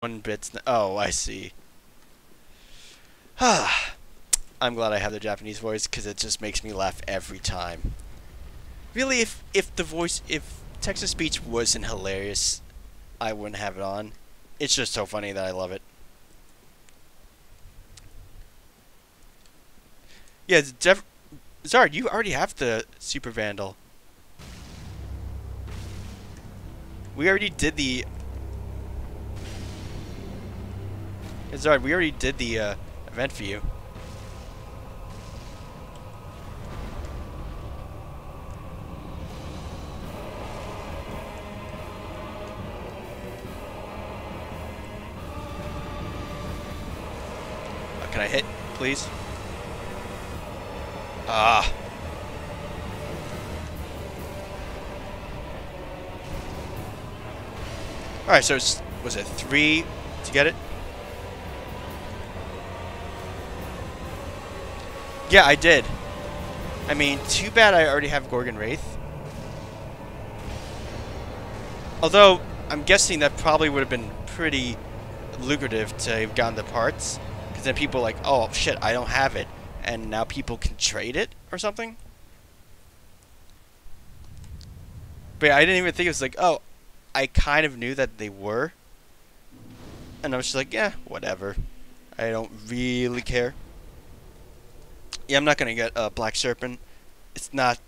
One bits. Oh, I see. I'm glad I have the Japanese voice because it just makes me laugh every time. Really, if if the voice, if text-to-speech wasn't hilarious, I wouldn't have it on. It's just so funny that I love it. Yeah, Zard, you already have the Super Vandal. We already did the. Yeah, alright, we already did the uh, event for you. Uh, can I hit, please? Ah. Alright, so it's, was it three to get it? Yeah, I did. I mean, too bad I already have Gorgon Wraith. Although, I'm guessing that probably would have been pretty lucrative to have gotten the parts. Because then people like, oh shit, I don't have it. And now people can trade it or something. But I didn't even think it was like, oh, I kind of knew that they were. And I was just like, yeah, whatever. I don't really care. Yeah, I'm not to get a uh, Black Serpent. It's not